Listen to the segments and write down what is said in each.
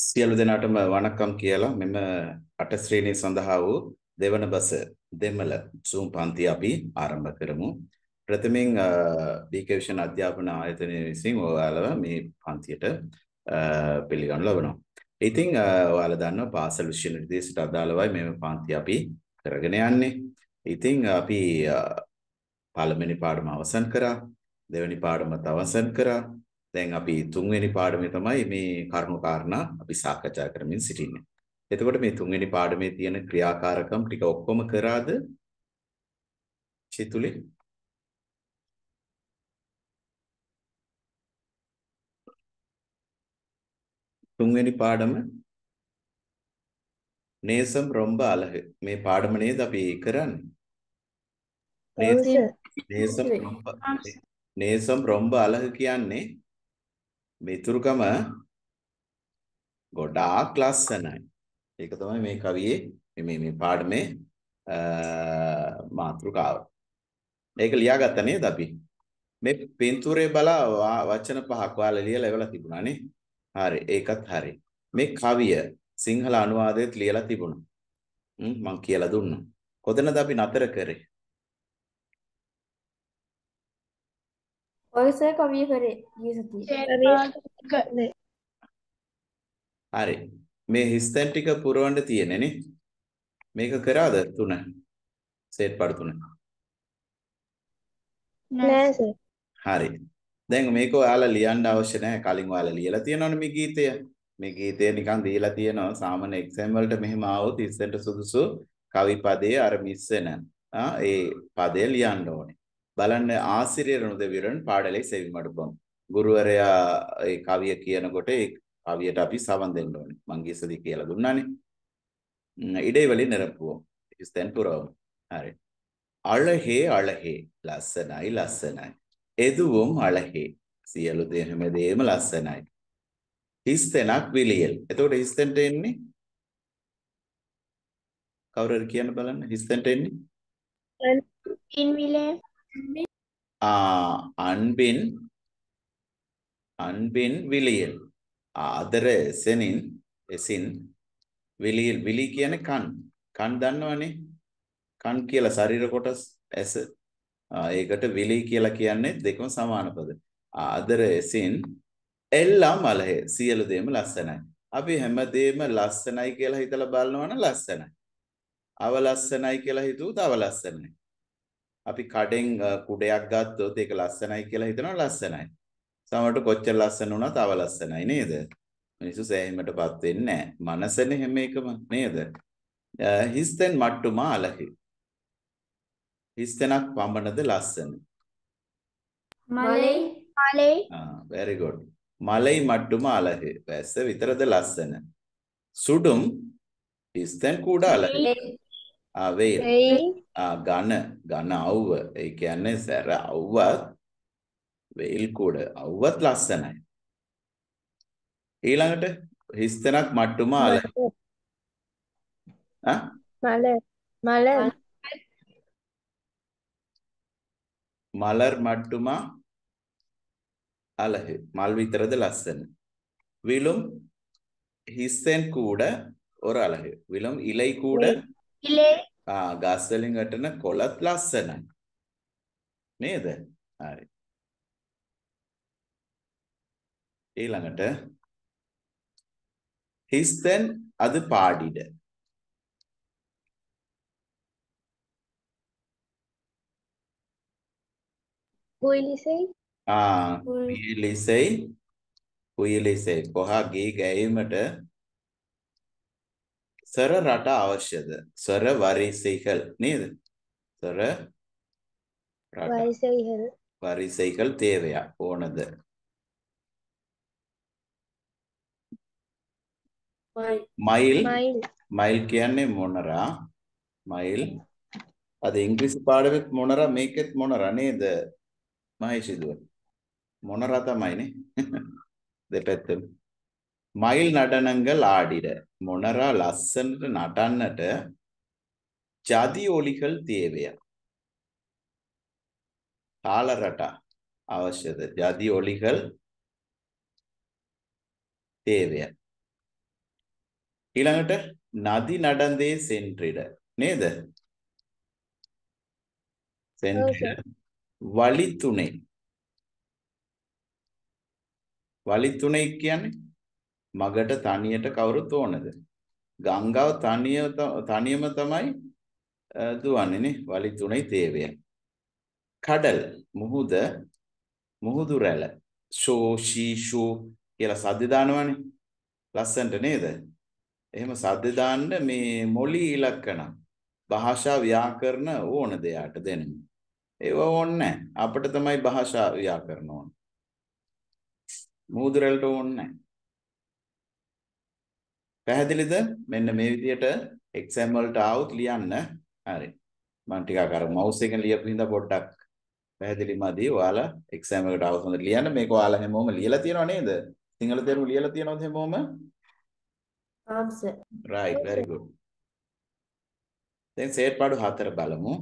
සියලු දෙනාටම වණක්කම් කියලා මෙම අට ශ්‍රේණිය සඳහා වූ දෙවන බස දෙමළ Zoom පන්ති අපි ආරම්භ කරමු. ප්‍රථමයෙන් ඩීකේෂන් අධ්‍යාපන ආයතනය විසින් ඔයාලව මේ පන්තියට පිළිගනු ලබනවා. ඉතින් ඔයාලා දන්නවා පාසල් විෂය නිර්දේශයට අදාළවයි මේ පන්ති අපි කරගෙන යන්නේ. ඉතින් අපි පළවෙනි පාඩම අවසන් කරා. දෙවෙනි පාඩමත් අවසන් කරා. දැන් අපි තුන්වෙනි පාඩමේ තමයි මේ කරුණු කාරණා අපි සාකච්ඡා කරමින් සිටින්නේ. එතකොට මේ තුන්වෙනි පාඩමේ තියෙන ක්‍රියාකාරකම් ටික ඔක්කොම කරාද? චිතුලි? තුන්වෙනි පාඩම? නේසම් රොම්බ අලහ මේ පාඩම නේද අපි කරන්නේ? නේසම් රොම්බ නේසම් රොම්බ අලහ කියන්නේ මිතුරුකම ගොඩාක් ලස්සනයි. ඒක තමයි මේ කවියේ මේ මේ පාඩමේ මාතෘකාව. ඒක ලියාගත්ත නේද අපි? මේ පින්තූරේ බලා වචන පහක් ඔයාලා ලියලා එවලා තිබුණා නේ. හරි ඒකත් හරි. මේ කවිය සිංහල අනුවාදයේත් ලියලා තිබුණා. මම කියලා දුන්නා. කොතනද අපි නතර කරේ? ඔයසේ කවිය කරේ ගිය සතියේ. හරි. මේ හිස්තැන් ටික පුරවන්න තියෙන්නේ නේ. මේක කරාද තුන? සෙට් පාඩ තුන. නෑ සර්. හරි. දැන් මේක ඔයාලා ලියන්න අවශ්‍ය නැහැ. කලින් ඔයාලා ලියලා තියෙනවනේ මේ ගීතය. මේ ගීතය නිකන් දීලා තියෙනවා. සාමාන්‍ය එක්සෑම් වලට මෙහෙම ආවොත් ඉස්සෙන්ට සුදුසු කවි පදයේ අර මිස් වෙන ආ ඒ පදය ලියන්න ඕනේ. බලන්න ආසිරිය රුණදෙවිරන් පාඩලේ සෙවීම අඩුපම්. ගුරුවරයා ඒ කවිය කියනකොට ඒ කවියට අපි සවන් දෙන්න ඕනේ. මං ගියසදී කියලා දුන්නානේ. ඉඩේ වලින් නිරපුවම්. ඉස්තෙන් පුරවම්. හරි. අළහේ අළහේ ලස්සනයි ලස්සනයි. එදුවම් අළහේ. සියලු දේම දේම ලස්සනයි. හිස්තැනක් විලියල්. එතකොට හිස්තැනට එන්නේ කවුරු හරි කියන්න බලන්න හිස්තැනට එන්නේ. ඉන් විලියල් අන්බින් අන්බින් විලියල්. ආදර එසෙනින් එසින් විලියල් විලි කියන්නේ කන්. කන් දන්නවනේ. කන් කියලා ශරීර කොටස් ඇස. ඒකට විලි කියලා කියන්නේ දෙකම සමාන පද. ආදර එසින් එල්ලම් අලහේ සියලු දේම ලස්සනයි. අපි හැමදේම ලස්සනයි කියලා හිතලා බලනවනම් ලස්සනයි. අවලස්සනයි කියලා හිතුවොත් අවලස්සනයි. අපි කඩෙන් කුඩයක් ගත්තොත් ඒක ලස්සනයි කියලා හිතනවා ලස්සනයි. සමහරට කොච්චර ලස්සන වුණත් අවලස්සනයි නේද? මිනිස්සු සෑහීමටපත් වෙන්නේ නැහැ. මනසනේ හැම එකම නේද? හිස්තෙන් මට්ටුමා අලහි. හිස්තෙනක් පමණද ලස්සන. මලේ මලේ ආ very good. මලයි මට්ටුම අලහි. වැස්ස විතරද ලස්සන. සුඩුම් හිස්තෙන් කුඩ අලහි. ආ වේල් ඝන. ඝන අවුව. ඒ කියන්නේ සැර අවුවත් වේල් කුඩ අවුවත් ලස්සනයි. ඊළඟට හිස්තනක් මට්ටුම අල. මල. මල. මලර් මට්ටුම අලහ මල් විතරද ලස්සන. விழும் ஹிஸ்ஸன் கூட ஒரு அழகு விழும் இலை கூட ඉලේ ගස් වලින් වැටෙන කොළත් ලස්සනයි. නේද? හරි. ඊළඟට හිස්තෙන් අද පාඩිඩ. කුයිලිසෙයි ආ කුයි- කුයිලිසෙයි කුයිලිසෙයි කොහා ගේ ගැයීමට ಸ್ವರರಾಟ ಅವಶ್ಯದ ಸ್ವರ வரிசைகள் நீது ಸ್ವರ வரிசைகள் வரிசைகள் தேவையா போனது మైల్ మైల్ కి అన్ని మునరా మైల్ అది ఇంగ్లీష్ పాడబెత్ మునరా మేకెత్ మునరా అనేది మహేష్ ఇది మునరాత మైని దే పెద్ద මයිල් නඩනංගල් ආඩිර මොනරා ලස්සනට නටන්නට ජාති ඔලිකල් දේවය. කාල රටා අවශ්‍යද ජාති ඔලිකල් දේවය. ඊළඟට නදි නඩන්දේ සෙන්ට්‍රිඩ නේද? සෙන්ට්‍රිඩ වලි තුනේ. වලි තුනේ කියන්නේ මගට තනියට කවුරුත් ඕනද? ගංගාව තනිය තනියම තමයි දුවන්නේ නේ? වලි තුනේ තේවය. කඩල් මුහුද මුහුදු රැළ. ෂෝ ෂී ෂෝ කියලා සද්ද දානවනේ. ලස්සනට නේද? එහෙම සද්ද දාන්න මේ මොලි ඉලක්කන භාෂා ව්‍යාකරණ ඕන දෙයට දෙන්න. ඒව ඕනේ අපිට තමයි භාෂා ව්‍යාකරණ ඕන. මුහුදු රැළට ඕනේ පැහැදිලිද? මෙන්න මේ විදිහට exam වලට આવුත් ලියන්න. හරි. මම ටිකක් අර mouse එකෙන් ලියපු හින්දා පොඩ්ඩක් පැහැදිලිමදී ඔයාලා exam එකට આવුත් හොඳට ලියන්න. මේක ඔයාලා හැමෝම ලියලා තියෙනව නේද? සිංහල තේරුම ලියලා තියෙනවද හැමෝම? Um, um sir. right very good. දැන් செயற்பாடு 4 බලමු.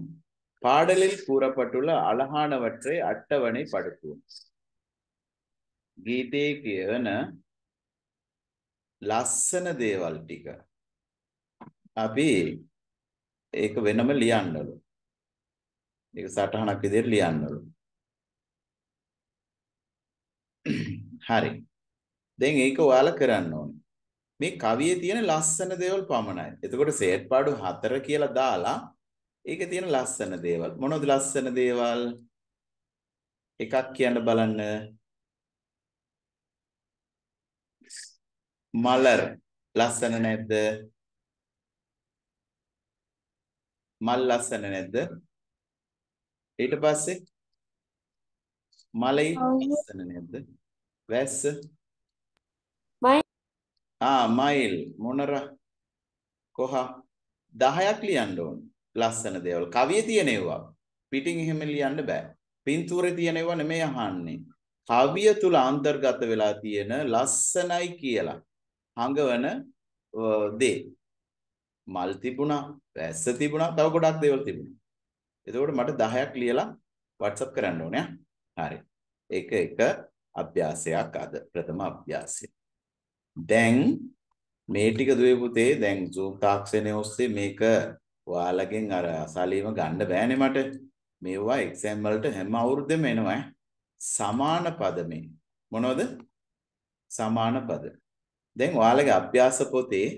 பாடலில் கூறப்பட்டுள்ள அழகானவற்றை அட்டவணை படுத்துவோம் கீதே என ලස්සන දේවල් ටික අපි ඒක වෙනම ලියන්නලු. ඒක සටහනක් විදිහට ලියන්නලු. හරි. දැන් ඒක ඔයාලා කරන්න ඕනේ. මේ කවියේ තියෙන ලස්සන දේවල් පමණයි. එතකොට සේට්පාඩු 4 කියලා දාලා ඒකේ තියෙන ලස්සන දේවල්. මොනවද ලස්සන දේවල්? එකක් කියන්න බලන්න. මලර්. ලස්සන නැද්ද? මල් ලස්සන නැද්ද? ඊට පස්සේ මලයි ලස්සන නැද්ද? වැස්ස? මයි ආ මයිල්. මොනර? කොහ? 10ක් ලියන්න ඕන. ලස්සන දේවල්. කවියේ තියෙන ඒවා. පිටින් එහෙම ලියන්න බෑ. පින්තූරේ තියෙන ඒවා නෙමෙයි අහන්නේ. කවිය තුල අන්තර්ගත වෙලා තියෙන ලස්සනයි කියලා හඟවන දේ. මල් තිබුණා වැස්ස තිබුණා තව ගොඩක් දේවල් තිබුණා. එතකොට මට 10ක් ලියලා WhatsApp කරන්න ඕනේ හරි. ඒක එක අභ්‍යාසයක් අද. ප්‍රථම අභ්‍යාසය. දැන් මේ ටික දුවේ පුතේ දැන් Zoom තාක්ෂණය ඔස්සේ මේක ඔයාලගෙන් අර අසලීම ගන්න බෑනේ මට. මේවා එක්සෑම් වලට හැම අවුරුද්දෙම එනවා සමාන පද මේ මොනවද? සමාන පද. දැන් ඔයාලගේ අභ්‍යාස පොතේ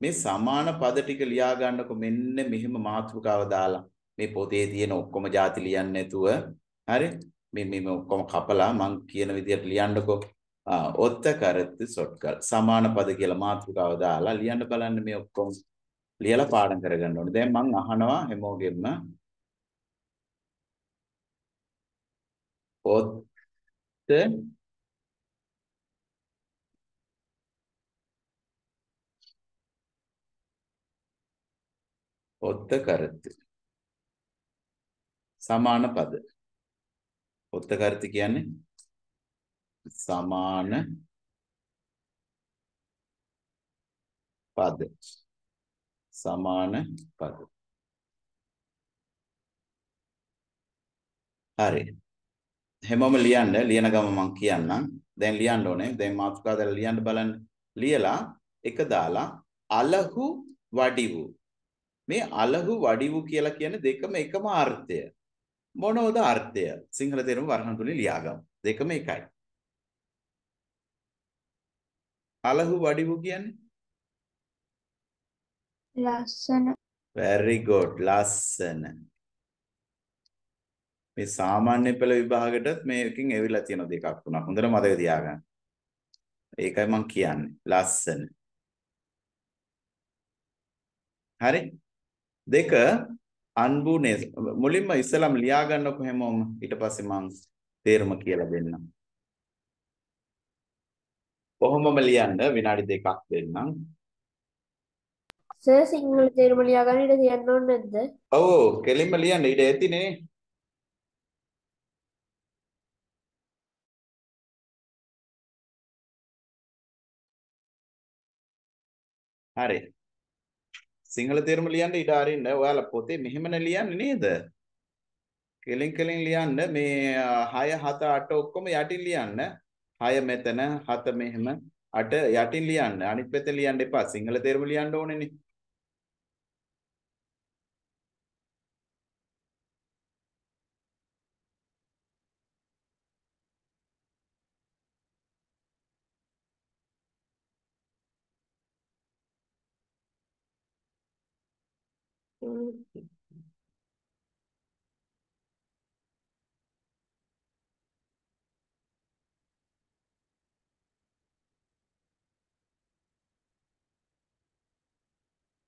මේ සමාන පද ටික ලියා ගන්නකො මෙන්න මෙහෙම මාතෘකාව දාලා. මේ පොතේ තියෙන ඔක්කොම ಜಾති ලියන්නේ නැතුව හරි? මේ මේ ඔක්කොම කපලා මං කියන විදිහට ලියන්නකො. ඔත්ත කරත්ති සොට්කල් සමාන පද කියලා මාතෘකාව දාලා ලියන්න බලන්න මේ ඔක්කොම ලියලා පාඩම් කරගන්න ඕනේ. දැන් මං අහනවා හැමෝගෙම ඔත්ත ඔත්ත කරත්ති සමාන පද. ඔත්ත කරත්ති කියන්නේ සමාන පද. සමාන පද. හරි. හැමෝම ලියන්න ලියන ගම මම කියන්නම්. දැන් ලියන්න ඕනේ. දැන් මාතෘකාව දාලා ලියන්න බලන්න. ලියලා එක දාලා අලහු වඩිවු. මේ අලහු වඩිවු කියලා කියන්නේ දෙකම එකම අර්ථය. මොනවද අර්ථය? සිංහල තේරුම වර්ණ තුලින් ලියාගමු. දෙකම එකයි. අලහු වඩිවු කියන්නේ? ලස්සන. Very good. ලස්සන. මේ සාමාන්‍ය පෙළ විභාගෙටත් මේකකින් එවිලා තියෙන දෙකක් තුනක් හොඳට මතක තියාගන්න. ඒකයි මම කියන්නේ. ලස්සන. හරි? දෙක අන්බුනේ මුලින්ම ඉස්සලම් ලියා ගන්නකො හැමෝම ඊට පස්සේ මම තේරුම කියලා දෙන්නම්. කොහොමම ලියන්න විනාඩි දෙකක් දෙන්නම්. සර් සිංහල තේරුම ලියා ගන්න ඉඩ තියන්න ඕනේ නැද්ද? ඔව් කෙලින්ම ලියන්න ඉඩ ඇතිනේ. හරි. සිංහල තේරුම ලියන්න ඉඩ අරින්න. ඔයාලා පොතේ මෙහෙමනේ ලියන්නේ නේද? කෙලින් කෙලින් ලියන්න මේ 6 7 8 ඔක්කොම යටින් ලියන්න. 6 මෙතන 7 මෙහෙම අට යටින් ලියන්න අනිත් පැත්තෙන් ලියන්න එපා සිංහල තේරුම ලියන්න ඕනේනේ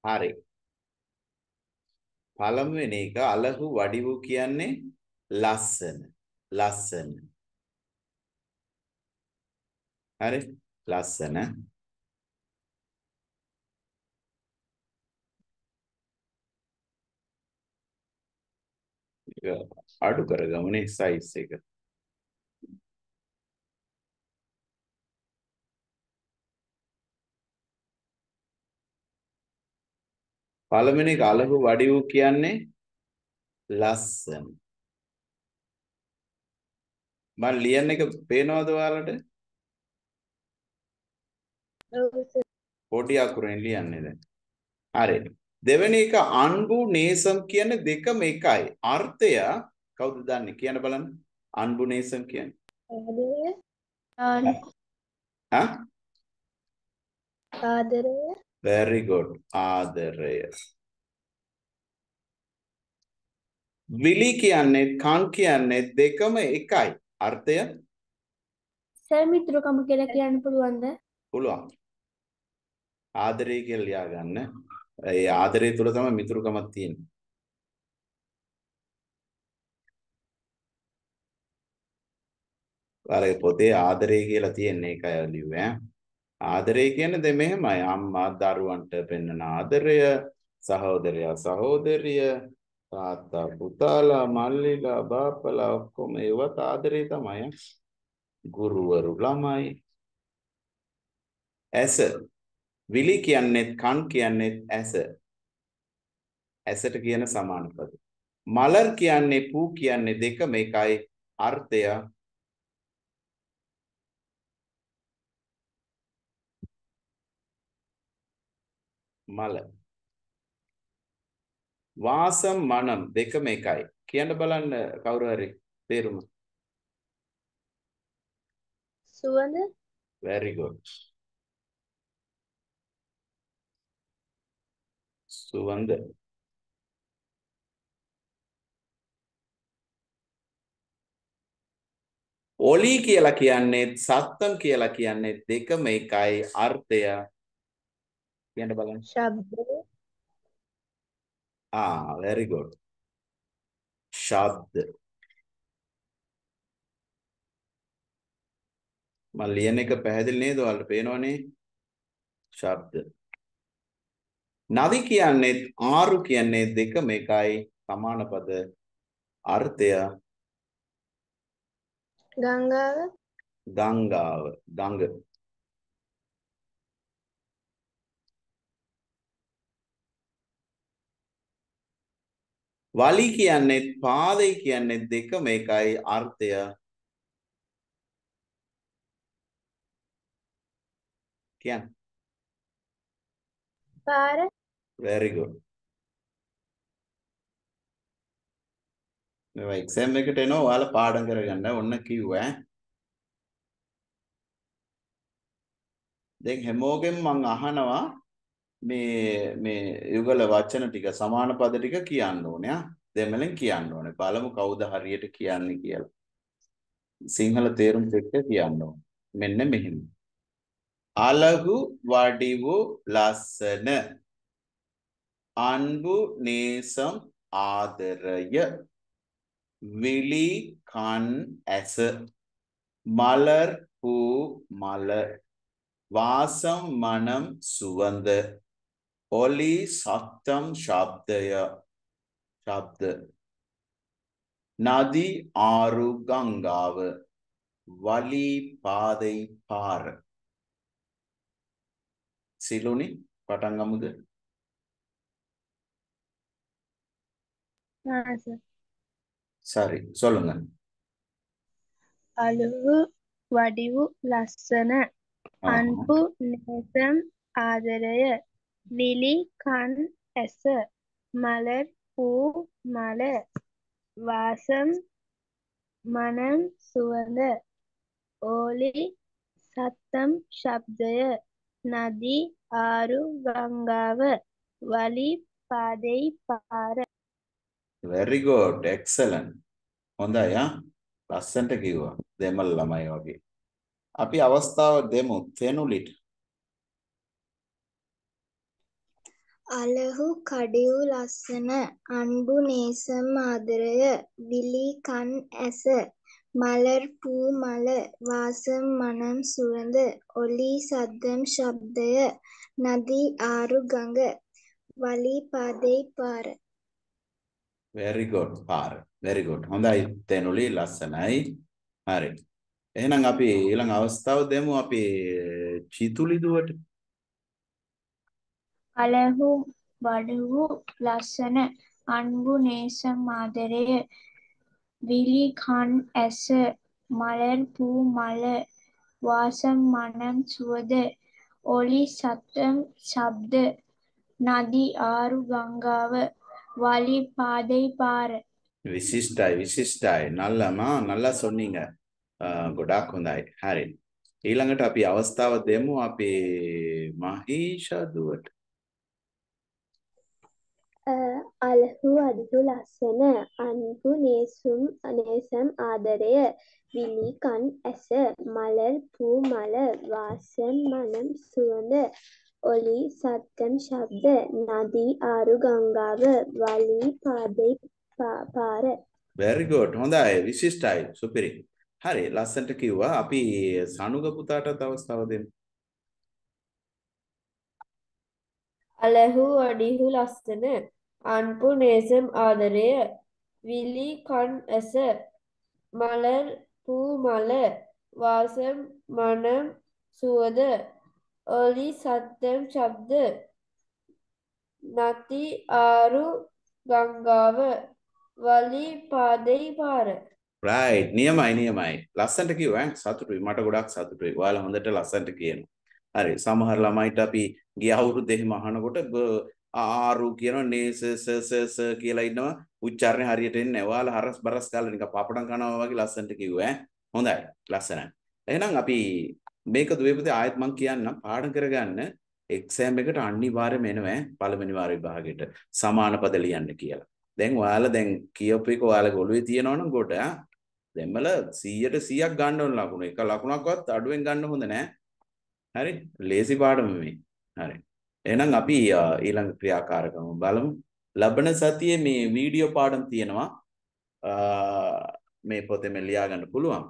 හරි. පළමුවෙනි එක අලහු වඩිවු කියන්නේ ලස්සන ලස්සන. හරි ලස්සන. ඒක අඩු කරගමුනේ සයිස් එක. පළවෙනි එක අලහු වඩිවු කියන්නේ ලස්සන. මම ලියන එක පේනවද ඔයාලට? පොඩි අකුරෙන් ලියන්නේ දැන්. හරි. දෙවෙනි එක අන්බු නේසම් කියන දෙකම එකයි. අර්ථය කවුද දන්නේ? කියන්න බලන්න. අන්බු නේසම් කියන්නේ. හා? ආදරය very good. ආදරය විලි කියන්නේ කන් කියන්නේ දෙකම එකයි අර්ථය සර් මිතුරුකම කියලා කියන්න පුළුවන්ද? පුළුවන් ආදරය කියලා ලියා ගන්න ඒ ආදරය තුල තමයි මිතුරුකමක් තියෙන්නේ ඔයාලගේ පොතේ ආදරය කියලා තියෙන්නේ ඒකයි ලිව්වේ ඈ ආදරය කියන්නේ දැන් මෙහෙමයි. අම්මා දරුවන්ට පෙන්වන ආදරය සහෝදරයා සහෝදරිය තාත්තා පුතාලා මල්ලිලා බාප්පලා ඔක්කොම ඒවත් ආදරේ තමයි. ගුරුවරු ළමයි. ඇස. විලි කියන්නේත් කන් කියන්නේත් ඇස. ඇසට කියන සමාන පද මලර් කියන්නේ පූ කියන්නේ දෙකම එකයි. අර්ථය මල. වාසම් මනම් දෙකම එකයි. කියන්න බලන්න කවුරු හරි තේරුම. සුවඳ? Very good. සුවඳ. ඔලි කියලා කියන්නේ සත්තම් කියලා කියන්නේ දෙකම එකයි. අර්ථය කියන්න බලන්න ශබ්දය ආ very good. ශබ්ද මම ලියන එක පැහැදිලි නේද? ඔයාලට පේනවනේ ශබ්ද නදි කියන්නේ ආරු කියන්නේ දෙකම එකයි සමාන පද අර්ථය. ගංගාව. ගංගාව. ගඟ වලි කියන්නේ පාදේ කියන්නේ දෙකම එකයි අර්ථය. කියන්න. පාර. Very good. මේවා එක්සෑම් එකට එනවා ඔයාලා පාඩම් කරගන්න. ඔන්න කිව්වා. දැන් හැමෝගෙන් මං අහනවා මේ මේ යුගල වචන ටික සමාන පද ටික කියන්න ඕනේ ආ? දෙමළෙන් කියන්න ඕනේ. බලමු කවුද හරියට කියන්නේ කියලා. සිංහල තේරුම් එක්ක කියන්න ඕනේ. මෙන්න මෙහෙම. අලගු වඩිවු ලස්සන. අන්බු නේසම් ආදරය. විලි කන් ඇස. මලර් පූ මල. වාසම් මනම් සුවඳ. හොලි සත්තම් ශබ්දය. ශබ්ද. නදී ආරු ගංගාව. වලි පාදයි පාර. සිලුනි පටන් ගමුද? සරි. சொல்லுங்க අලුව වඩිවු ලස්සන අන්පු නේසම් ආදරය. විලි කන් ඇස මලර් පූ මල වාසම් මනම් සුවඳ ඕලි සත්තම් ශබ්දය නදී ආරු ගංගාව වලි පාදෙයි පාර. Very good. Excellent. හොඳයි ආ? ලස්සන්ට කිව්වා. දෙමළ ළමයි වගේ. අපි අවස්ථාව දෙමු. තෙනුලිට. අලහු කඩිව් ලස්සන අන්බු නේසම් ආදරය විලි කන් ඇස මලර් පූ මල වාසම් මනම් සුවඳ ඔලි සද්දම් ශබ්දය නදී ආරු ගඟ වලී පාදෙයි පාර. Very good පාර. Very good. හොඳයි. තෙනුලි ලස්සනයි. හරි. එහෙනම් අපි ඊළඟ අවස්ථාව දෙමු. අපි චිතුලි දුවට අලහු බඩවු ලස්සන අන්බු නේසම් ආදරය විලි කන් ඇස මලර් පූ මල වාසම් මනම් සුවද ඔලි සත්තම් ශබ්ද නදී ආරු ගංගාව වලි පාදෙයි පාර විශිෂ්ටයි විශිෂ්ටයි නල්ලමා නල්ලා சொன்னீங்க ගොඩාක් හොඳයි හරි ඊළඟට අපි අවස්ථාව දෙමු අපේ මහීෂා දුවට අලහු අඩිහු ලස්සන අන්පු නේසුම් නේසම් ආදරය විලි කන් ඇස මලර් පූ මල වාසම් මනම් සුවඳ ඔලි සත්තම් ශබ්ද නදී ආරු ගංගාව වලී පාදෙයි පාර. Good. හොඳයි. විශිෂ්ටයි. සුපිරි. හරි. ලස්සන්ට කිව්වා. අපි සනුග පුතාටත් අවස්ථාව දෙමු. අලහු අඩිහු ලස්සන අන්පු නේසම් ආදරය විලි කන් ඇස මලර් පූ මල වාසම් මනම් සුවද ඔලි සත්තම් ශබ්ද නති ආරු ගංගාව වලි පාදෙයි පාර. Right. නියමයි නියමයි. ලස්සන්ට කිව්වා ඈ. සතුටුයි. මට ගොඩක් සතුටුයි. ඔයාලා හොඳට ලස්සන්ට කියනවා. හරි. සමහර ළමයිට අපි ගිය අවුරුද්ද එහෙම අහනකොට ආරු කියන නේස ස ස ස කියලා ඉන්නවා උච්චාරණය හරියට එන්නේ නැහැ. ඔයාලා හරස් බරස් කාලා නිකන් පාපඩම් කනවා වගේ ලස්සනට කිව්වා ඈ. හොඳයි. ලස්සනයි. එහෙනම් අපි මේක දුවේ පුතේ ආයෙත් මම කියන්නම් පාඩම් කරගන්න එක්සෑම් එකට අනිවාර්යයෙන්ම එනවා ඈ පළවෙනි වාර විභාගෙට සමාන පද ලියන්න කියලා. දැන් ඔයාලා දැන් කියපු එක ඔයාලගේ ඔළුවේ තියෙනවනම් ගොඩ දෙමළ 100ට 100ක් ගන්න ඕන ලකුණු. එක ලකුණක්වත් අඩුවෙන් ගන්න හොඳ නෑ. හරි? ලේසි පාඩම මේ. හරි. එහෙනම් අපි ඊළඟ ක්‍රියාකාරකම බලමු. ලබන සතියේ මේ වීඩියෝ පාඩම් තියෙනවා. මේ පොතේ මේ ලියා ගන්න පුළුවන්.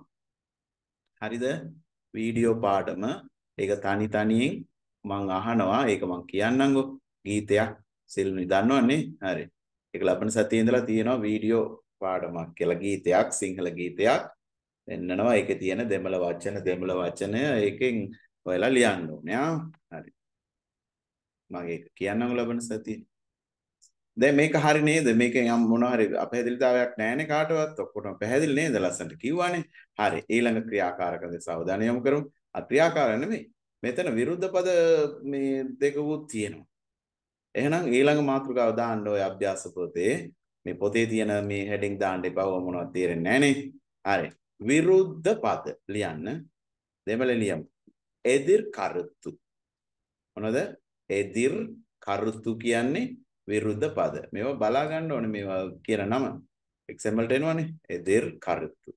හරිද? වීඩියෝ පාඩම. ඒක තනි තනියෙන් මං අහනවා. ඒක මං කියන්නම්කෝ. ගීතයක් සිල්නි දන්නවන්නේ හරි. ඒක ලබන සතියේ ඉඳලා තියෙනවා වීඩියෝ පාඩමක් කියලා. ගීතයක් සිංහල ගීතයක්. එන්නනවා ඒකේ තියෙන දෙමළ වචන දෙමළ වචනය. ඒකෙන් ඔයාලා ලියන්න ඕනේ. ආ හරි මම ඒක කියන්නම්කෝ ලබන සතියේ. දැන් මේක හරි නේද? මේකෙන් යම් මොන හරි අපහැදිලිතාවයක් නැහැනේ කාටවත්. ඔක්කොටම පැහැදිලි නේද? ලස්සනට කිව්වානේ. හරි. ඊළඟ ක්‍රියාකාරක දෙස අවධානය යොමු කරමු. අක්‍රියාකාර නෙමෙයි. මෙතන විරුද්ධ පද මේ දෙකකුත් තියෙනවා. එහෙනම් ඊළඟ මාතෘකාව දාන්න ඔය අභ්‍යාස පොතේ මේ පොතේ තියෙන මේ හෙඩින් දාන්න එපා ඔය මොනවද තේරෙන්නේ නැහනේ. හරි. විරුද්ධ පද ලියන්න දෙමළ ලියමු. එදිර් කරුතු මොනවද? එදිර් කරුතු කියන්නේ විරුද්ධ පද. මේවා බලා ගන්න ඕනේ මේවා කියන නම. එක්සැම්පල් වලට එනවනේ. එදිර් කරුතු.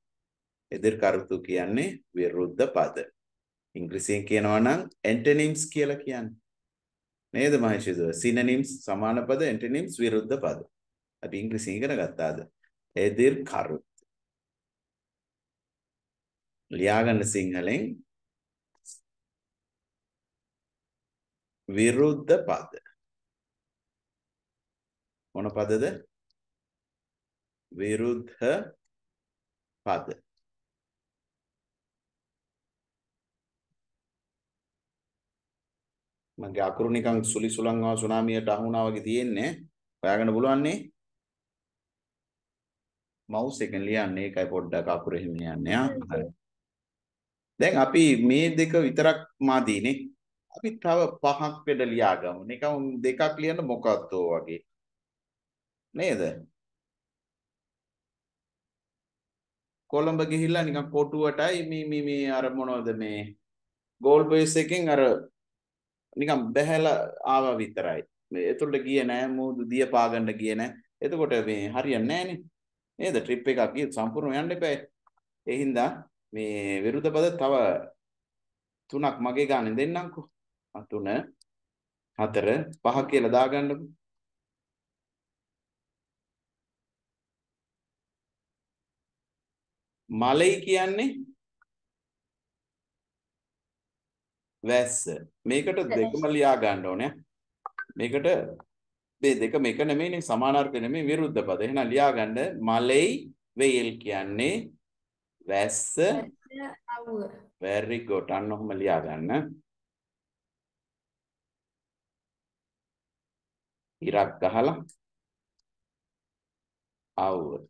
එදිර් කරුතු කියන්නේ විරුද්ධ පද. ඉංග්‍රීසියෙන් කියනවා නම් ඇන්ටනිම්ස් කියලා කියන්නේ. නේද මහේෂිද? සිනනිම්ස් සමාන පද ඇන්ටනිම්ස් විරුද්ධ පද. අපි ඉංග්‍රීසියෙන් ඉගෙන ගත්තාද? එදිර් කරුතු. ලියාගන්න සිංහලෙන් විරුද්ධ පද. මොන පදද? විරුද්ධ පද. මගේ අකුරු නිකන් සුලි සුලංගව සුනාමියට අහුණා වගේ තියෙන්නේ. හොයාගන්න පුළුවන් නේ මවුස් එකෙන් ලියන්නේ. ඒකයි පොඩ්ඩක් අකුරු එහෙම යන්නේ ආ හරි. දැන් අපි මේ දෙක විතරක් මාදීනේ. අපි තව පහක් පෙළ ලියාගමු. නිකන් දෙකක් ලියන්න මොකක්ද වගේ. නේද? කොළඹ ගිහිල්ලා නිකන් කොටුවටයි මේ මේ මේ අර මොනවද මේ ගෝල් බේස් එකෙන් අර නිකන් බැහැලා ආවා විතරයි. මේ එතුළට ගියේ නෑ මූදු දිය පාගන්න ගියේ නෑ. එතකොට මේ හරියන්නේ නෑනේ. නේද? ට්‍රිප් එකක් ගිය සම්පූර්ණ යන්න එපා. ඒ හින්දා මේ විරුද්ධ පද තව තුනක් මගේ ගානේ දෙන්නම්කෝ. තුන හතර පහ කියලා දාගන්නකො. මලයි කියන්නේ වැස්ස. මේකට දෙකම ලියා ගන්න ඕනේ. මේකට මේ දෙක මේක නෙමෙයිනේ සමානාර්ථ නෙමෙයි විරුද්ධ පද. එහෙනම් ලියා ගන්න මලයි වෙයිල් කියන්නේ වැස්ස අවුව. very good අන්න ඔහොම ලියා ගන්න. ඉරක් ගහලා අවුව.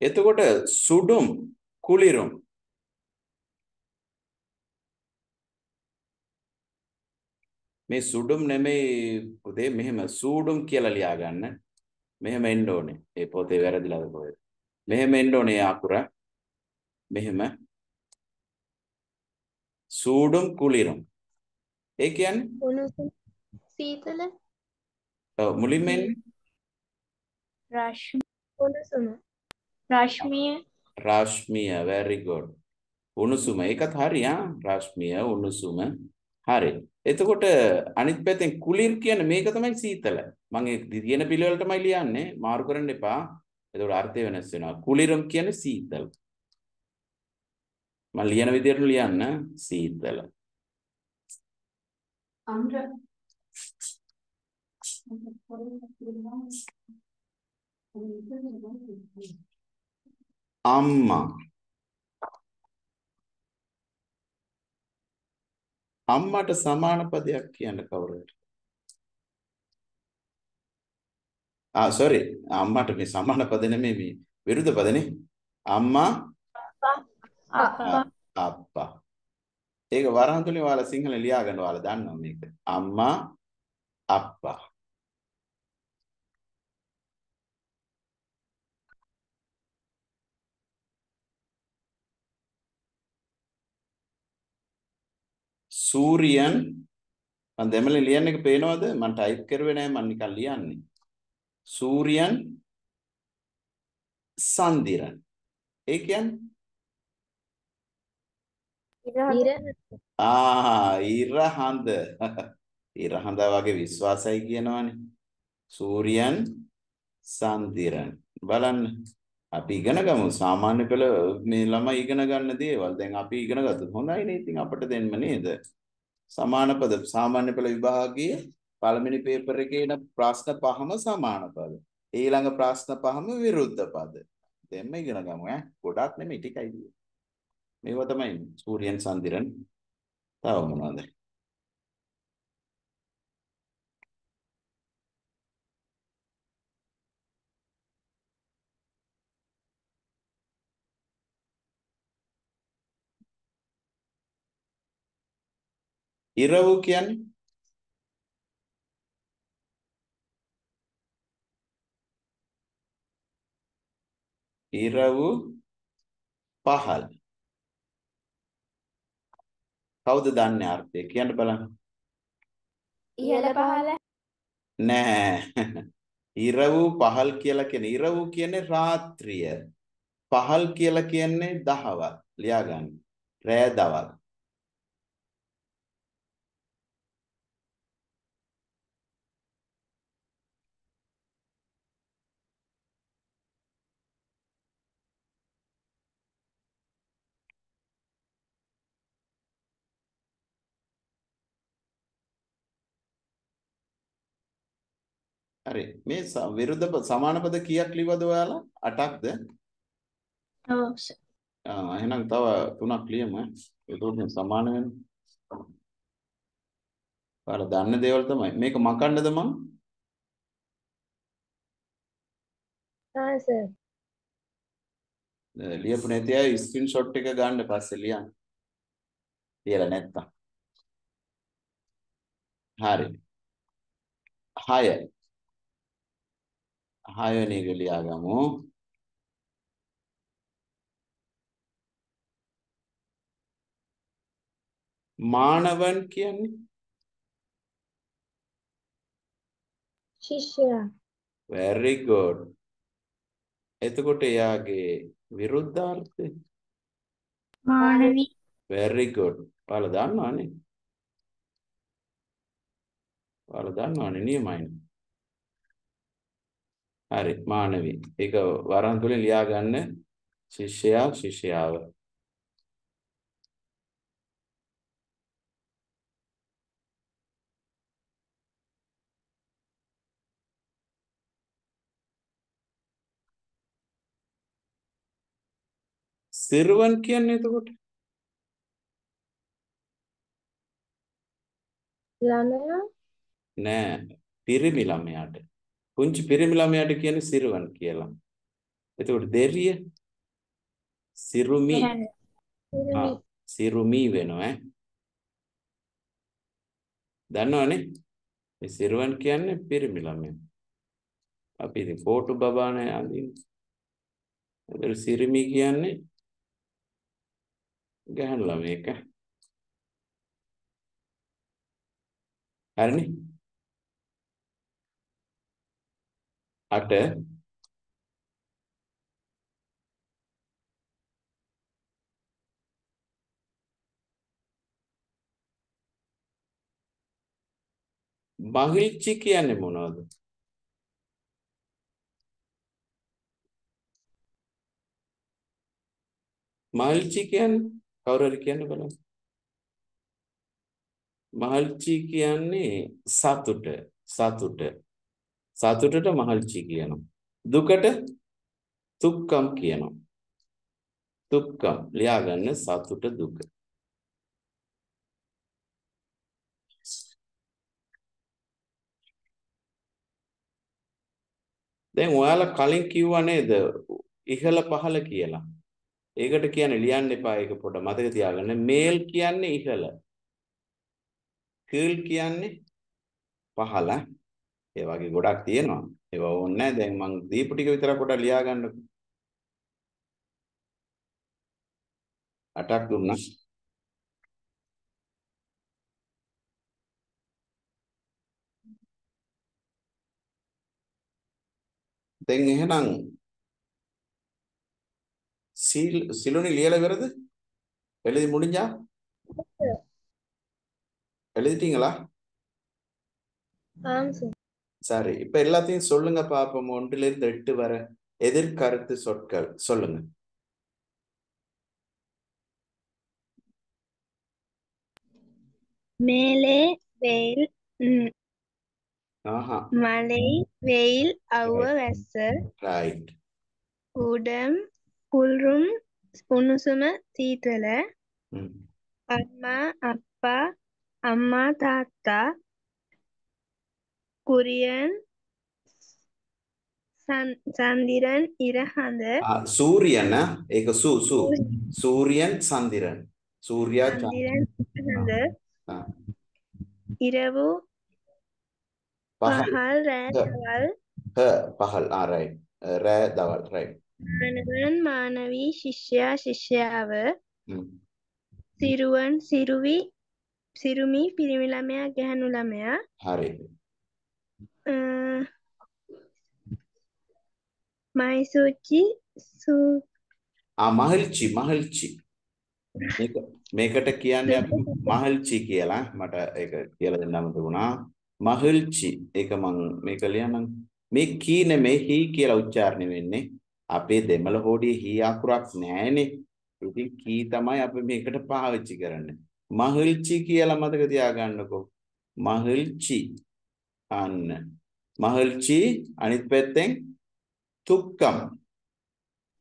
එතකොට සුඩුම් කුලිරුම් මේ සුඩුම් නෙමෙයි පුතේ මෙහෙම සූඩුම් කියලා ලියා ගන්න. මෙහෙම එන්න ඕනේ. ඒ පොතේ වැරදිලාද කොහෙද? මෙහෙම එන්න ඕනේ අකුර. මෙහෙම සූඩුම් කුලිරුම්. ඒ කියන්නේ උණුසුම් සීතල ඔව් මුලින්ම එන්නේ රශ්මි උණුසුම රශ්මිය රශ්මිය very good. උණුසුම ඒකත් හරි ආ රශ්මිය උණුසුම හරි. එතකොට අනිත් පැත්තෙන් කුලිර් කියන්නේ මේක තමයි සීතල. මම ඒ දින පිළිවෙලටමයි ලියන්නේ මාරු කරන්න එපා. එතකොට අර්ථය වෙනස් වෙනවා. කුලිරම් කියන්නේ සීතල. මම ලියන විදිහට ලියන්න සීතල. අම්මා අම්මට සමාන පදයක් කියන්න කවුරුද? ආ sorry අම්මට මේ සමාන පද නෙමෙයි මේ විරුද්ධ පදනේ. අම්මා අප්පා අප්පා. ඒක වරහන් තුලින් ඔයාලා සිංහල ලියා ගන්න ඔයාලා දන්නවා මේක. අම්මා අප්පා. සූරියන් මම දෙමළේ ලියන්න එක පේනවද මම ටයිප් කරුවේ නෑ මම නිකන් ලියන්නේ සූරියන් සන්දිරන් ඒ කියන්නේ ඉර ආ ඉරහඳ. ඉරහඳ වගේ විශ්වාසයි කියනවනේ. සූරියන් සන්දිරන් බලන්න. අපි ඉගෙන ගමු. සාමාන්‍ය පෙළ මේ ළමයි ඉගෙන ගන්න දේවල්. දැන් අපි ඉගෙන ගත්තොත් හොඳයිනේ ඉතින් අපිට දෙන්න නේද? සමාන පද සාමාන්‍ය පෙළ විභාගයේ පළවෙනි පේපර් එකේ එන ප්‍රශ්න පහම සමාන පද. ඊළඟ ප්‍රශ්න පහම විරුද්ධ පද. දෙන්න ඉගෙන ගමු ඈ. ගොඩක් නෙමෙයි ටිකයි මේවා තමයි සූර්යයන් සන්දිරන් තව මොනවද? ඉරව් කියන්නේ? ඉරව් පහල්. කවුද දන්නේ අර්ථය කියන්න බලන්න. ඉහළ පහළ. නෑ. ඉරව් පහල් කියලා කියන්නේ ඉරව් කියන්නේ රාත්‍රිය. පහල් කියලා කියන්නේ දහවල් ලියා ගන්න රෑ දවල් හරි මේ විරුද්ධ සමාන පද කීයක් ලිව්වද ඔයාලා 8ක්ද ඔව්. ආ එහෙනම් තව තුනක් ලියමු මේ සමාන වෙනවා ඔයාලා දන්න දේවල් තමයි මේක මකන්නද මං ආ සර් ලියපු නැති අය ස්ක්‍රීන්ෂොට් එක ගන්න පස්සේ ලියන්න. ලියලා නැත්තම්. හරි. 6 6 වෙනි එක ලියාගමු. මානවන් කියන්නේ ශිෂ්‍යයා very good. එතකොට එයාගේ විරුද්ධාර්ථය මානවී very good. ඔයාලා දන්නවනේ. ඔයාලා දන්නවනේ නියමයිනේ. හරි මානවී. ඒක වරන් තුලින් ලියා ගන්න ශිෂ්‍යයා ශිෂ්‍යාව. සිරුවන් කියන්නේ එතකොට ළමයා නෑ පිරිමි ළමයාට පුංචි පිරිමි ළමයාට කියන්නේ සිරුවන් කියලා. එතකොට දෙරිය සිරුමි සිරුමි වෙනවා ඈ. දන්නවනේ? මේ සිරුවන් කියන්නේ පිරිමි ළමයා. අපි ඉතින් ෆෝටු බබානේ අඳින්නේ. එතකොට සිරිමි කියන්නේ ගැහැණු ළමයෙක්. හරිනේ? අට මහිල්චි කියන්නේ මොනවද? මහිල්චි කියන්නේ කවුරු හරි කියන්න බලන්න. මහල්චි කියන්නේ සතුට සතුට සතුටට මහල්චි කියනවා. දුකට තුක්කම් කියනවා. තුක්කම් ලියාගන්න සතුට දුක. දැන් ඔයාලා කලින් කිව්වා නේද ඉහළ පහළ කියලා. ඒකට කියන්නේ ලියන්න එපා ඒක පොඩ මතක තියාගන්න. මේල් කියන්නේ ඉහළ. කීල් කියන්නේ පහළ. ඒ වගේ ගොඩක් තියෙනවා. ඒවා ඕනේ නැහැ. දැන් මං දීපු ටික විතර පොඩ ලියා ගන්නකො. අටක් දුන්නා. දැන් එහෙනම් சீல் சிலுனி லியல வருது எழுதி முடிஞ்சா எழுதிட்டீங்களா ஆம் சார் சாரி இப்ப எல்லாத்தையும் சொல்லுங்க பாப்போம். ஒன்றிலிருந்து எட்டு வர எதிர்கருத்து சொற்கள். சொல்லுங்க. மேலே வெயில் மலை வெயில் ரைட் உடம் குளிரும் உணுசும சீதல அம்மா அப்பா அம்மா தாத்தா කුරියන් සන්දිරන් ඉරහඳ සූරියන ඒක සූ සූ සූරියන් සන්දිරන් සූර්යා චන්ද්‍රයන් ඉරව පහල් රෑ දවල් හ පහල් ආ රයිට් රෑ දවල් රයිට් මානවන් මානවී ශිෂ්‍යයා ශිෂ්‍යාව සිරුවන් සිරුවි සිරුමි පිරිමි ළමයා ගැහණු ළමයා හරි අ, මයිසූචි සූ ආ මහල්චි මහල්චි මේක මේකට කියන්නේ අපි මහල්චි කියලා. මට ඒක කියලා දෙන්නම තිබුණා මහල්චි ඒක මං මේක ලියන්නම්. මේ කී නෙමෙයි හී කියලා උච්චාරණය වෙන්නේ. අපේ දෙමළ හෝඩියේ හී අකුරක් නැහැනේ. ඉතින් කී තමයි අපි මේකට පාවිච්චි කරන්නේ. මහල්චි කියලා මතක තියාගන්නකෝ. මහල්චි අන්න. මහල්චි අනිත් පැත්තෙන් තුක්කම්.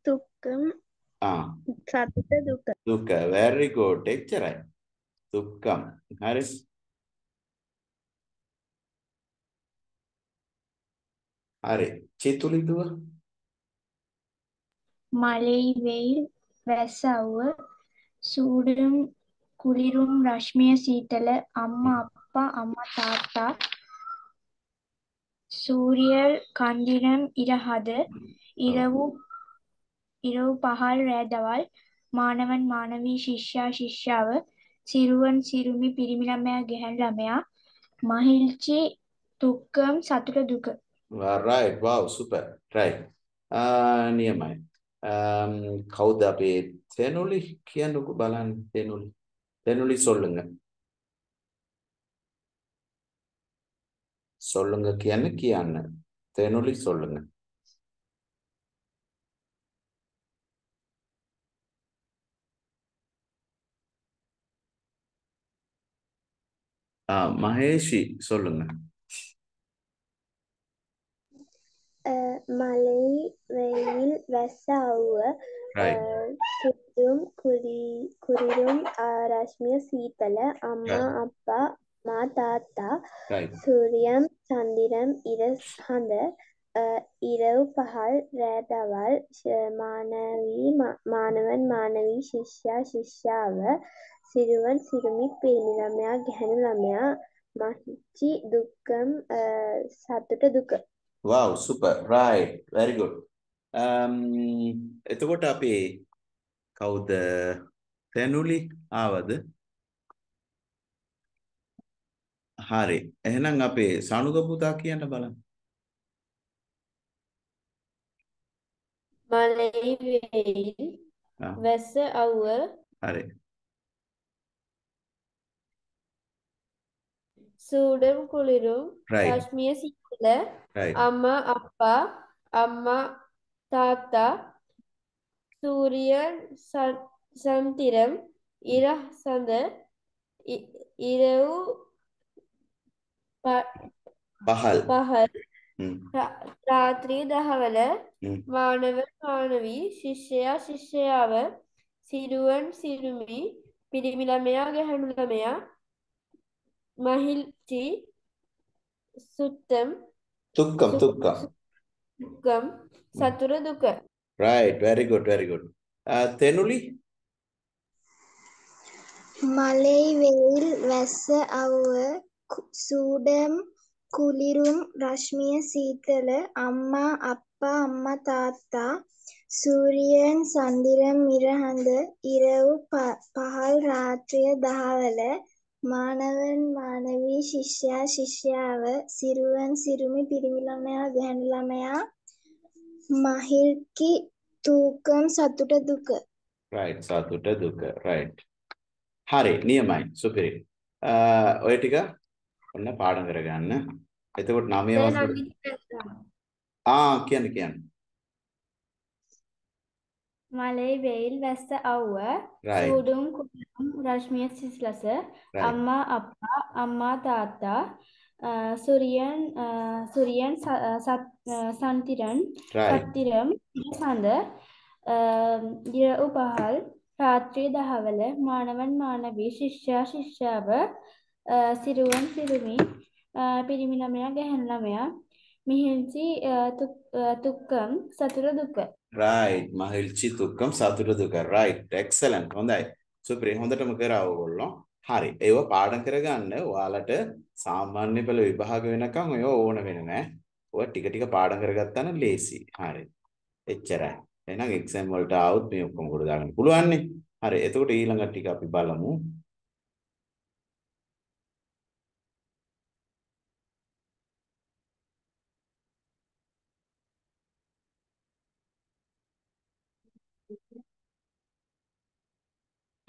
තුක්කම්. ආ. සතුට දුක. දුක. very good. එච්චරයි. තුක්කම්. හරි. හරි. චේතුලිදුව. මලේ වේල් වැසව සූඩම් කුලිරුම් රශ්මිය සීතල අම්මා අප්පා අම්මා තාත්තා සූරියල් කන්දිරම් ඉරහද ඉරවු ඉරවු පහල් රෑ දවල් මානවන් මානවී ශිෂ්‍යයා ශිෂ්‍යාව සිරුවන් සිරුමි පිරිමි ළමයා ගැහැණු ළමයා මහිල්චි දුක්ඛම් සතුට දුක right wow super right ආ නියමයි um, කවුද අපේ තෙනුලි කියන්නකෝ බලන්න තෙනුලි තෙනුලි சொல்லுங்க சொல்லுங்க என்ன கியான்னு தெனொலி சொல்லுங்க. மகேஷி சொல்லுங்க. மலை வெயில் வெசாவுவ சுற்றும் குறி குறிரும் ரஷ்மிய சீத்தல அம்மா அப்பா அம்மா தாத்தா சூரியன் චන්දිරම් ඉර හඳ අஹ் ඉරව් පහල් රෑ දවල් ශ- මානවී මා- මානවන් මානවී ශිෂ්‍යයා ශිෂ්‍යාව සිරුවන් සිරුමි පිරිමි ළමයා ගැහැණු ළමයා මහිචි දුක්ඛම් අහ් සතුට දුක wow super right. Very good. Um එතකොට අපේ කවුද තැනුලි ආවද හරි. එහෙනම් අපේ සනුග පුතා කියන්න බලන්න මලයි වෙයිල් ආ. වැස්ස අව්ව හරි. සූඩම් කුලිරුම් රශ්මිය right. අම්මා අප්පා අම්මා තාත්තා සූරියන් සන්- සන්තිරම් ඉර සඳ ඉරව් පහල්. පහල්. රාත්‍රී දහවල මානව මානවී ශිෂ්‍යයා ශිෂ්‍යයාව සිරුවන් සිරුමි පිරිමි ළමයා ගැහැණු ළමයා මහිල්චි සුත්තම් තුක්කම් තුක්කම්. දුක්ගම් සතුර දුක. Right. Very good very good. Uh, තෙනුලි? මලයි වෙයිල් වැස්ස අව්ව සූඩම් කුලිරුම් රශ්මිය සීතල අම්මා අප්පා අම්මා තාත්තා සූරියන් සන්දිරම් මිරහඳ ඉරව් ප- පහල් රාත්‍රිය දහවල මානවන් මානවී ශිෂ්‍යයා ශිෂ්‍යාව සිරුවන් සිරුමි පිරිමි ළමයා ගැහැණු ළමයා මහිල්කි තූකම් සතුට දුක right සතුට දුක right. හරි නියමයි සුපිරි uh, ඔය ටික ඔන්න පාඩම් කරගන්න. එතකොට නවය වසර ආ කියන්න කියන්න. මලේ වෙයිල් වැස්ස අව්ව right. සූඩුම් කුලිරුම් රශ්මිය සිසිලස right. අම්මා අප්පා අම්මා තාත්තා අ, සුරියන් අ, සුරියන් ස- අ, සත්- අ, සන්තිරන් right. සත්තිරම් සඳ ඉර උපහල් රාත්‍රී දහවල මානවන් මානවී ශිෂ්‍යයා ශිෂ්‍යාව අ, සිරුවන් සිරුමි අ, පිරිමි ළමයා ගැහැණු ළමයා මිහිල්චි අ, තුක්- අ, තුක්කම් සතුර දුක right. මහිල්චි තුක්කම් සතුට දුක right. Excellent. හොඳයි සුපිරි හොඳටම කරා ඕගොල්ලෝ හරි ඒව පාඩම් කරගන්න ඔයාලට සාමාන්‍ය පෙළ විභාග වෙනකන් ඔය ඕන වෙන්නේ නැහැ ඔය ටික ටික පාඩම් කරගත්තා නම් ලේසි හරි එච්චරයි එහෙනම් එක්සෑම් වලට ආවොත් මේ ඔක්කොම කොට දාගන්න පුළුවන් නේ හරි එතකොට ඊළඟ ටික අපි බලමු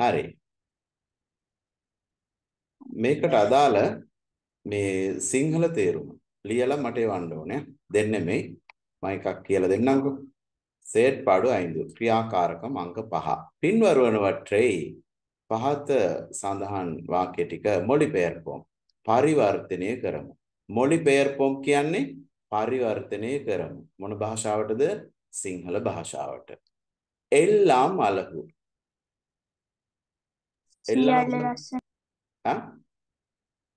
හරි. මේකට අදාළ මේ සිංහල තේරුම ලියලා මට එවන්න ඕනේ. දෙන්නේ මේ මම එකක් කියලා දෙන්නම්කෝ. සේට් පාඩු 5 ක්‍රියාකාරකම් අංක 5. පින්වරවනවට්‍රේ පහත සඳහන් වාක්‍ය ටික මොලිපෙයර්පොම් පරිවර්තනය කරමු. මොලිපෙයර්පොම් කියන්නේ පරිවර්තනය කරමු. මොන භාෂාවටද? සිංහල භාෂාවට. එල්ලාම් අලහු සියල්ල ලස්සන ආ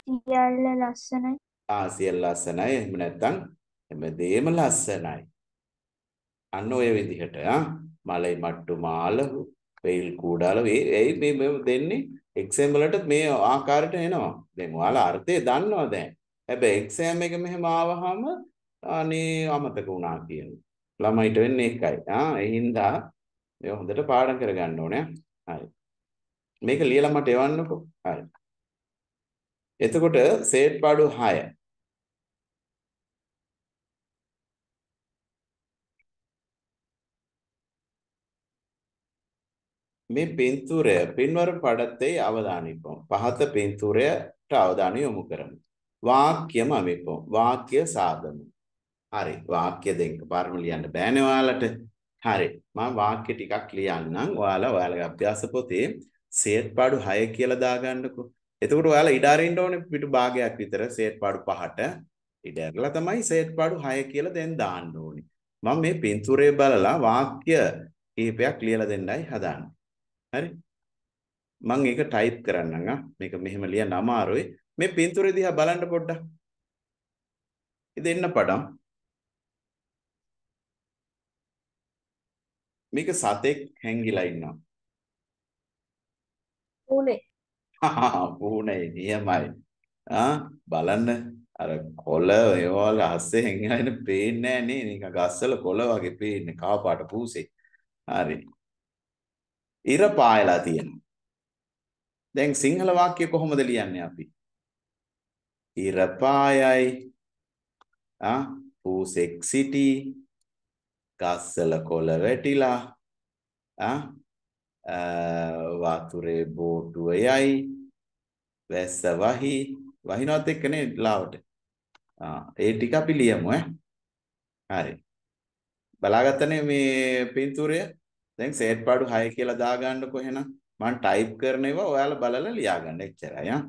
සියල්ල ලස්සනයි ආ සියල්ල ලස්සනයි එහෙම නැත්නම් හැමදේම ලස්සනයි අන්න ඔය විදිහට ආ මලයි මට්ටු මාළහු වෙයිල් කූඩාල ඒ මේ මේ දෙන්නේ එක්සෑම් වලට මේ ආකාරයට එනවා දැන් ඔයාලා අර්ථය දන්නවා දැන් හැබැයි එක්සෑම් එක මෙහෙම ආවහම අනේ අමතක වුණා කියන ළමයිට වෙන්නේ ඒකයි ආ ඒ හින්දා මේ හොඳට පාඩම් කරගන්න ඕනේ හරි මේක ලියලා මට එවන්නකෝ. හරි. එතකොට සේට් පාඩු 6. මේ පින්තූරය පින්වර පඩත්තේ අවධානිකෝ. පහත පින්තූරයට අවධානය යොමු කරමු. වාක්‍යම අමෙපෝ. වාක්‍ය සාදමු. හරි. වාක්‍ය දෙක පාරම ලියන්න බෑනේ ඔයාලට. හරි. මම වාක්‍ය ටිකක් ලියන්නම්. ඔයාලා ඔයාලගේ අභ්‍යාස පොතේ සේත්පාඩු 6 කියලා දාගන්නකෝ. එතකොට ඔයාලා ඉඩ අරින්න ඕනේ පිටු භාගයක් විතර සේත්පාඩු 5ට ඉඩ අරලා තමයි සේත්පාඩු 6 කියලා දැන් දාන්න ඕනේ. මම මේ පින්තූරය බලලා වාක්‍ය කිහිපයක් ලියලා දෙන්නයි හදාන්නේ. හරි? මම ඒක ටයිප් කරන්නම් ආ. මේක මෙහෙම ලියන්න අමාරුයි. මේ පින්තූරය දිහා බලන්න පොඩ්ඩක්. ඉතින් පඩම්. මේක සතෙක් හැංගිලා ඉන්නවා. උනේ පුහුණේ නියමයි. ආ බලන්න. අර කොළ ඒවල අස්සේ හැංගිලා ඉන්න පේන්නේ නැහැ නේ. නිකන් ගස්වල කොළ වගේ පේන්නේ. කහ පාට පූසේ. හරි. ඉර පායලා තියෙනවා. දැන් සිංහල වාක්‍ය කොහොමද ලියන්නේ අපි? ඉර පායයි. ආ පූසෙක් සිටි. ගස්වල කොළ වැටිලා. ආ Eh, වතුරේ බෝටුව යයි. වැස්ස වහි. වහිනවත් එක්කනේ ලාවට. ආ ඒ ටික අපි ලියමු ඈ. හරි. බලාගත්තනේ මේ පින්තූරය? දැන් සේට් පාඩු 6 කියලා දාගන්නකො එහෙනම්. මම ටයිප් කරන ඒවා ඔයාලා බලලා ලියාගන්න එච්චරයි ආ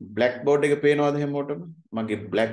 බ්ලැක් බෝඩ් එක පේනවද හැමෝටම මගේ බ්ලැක්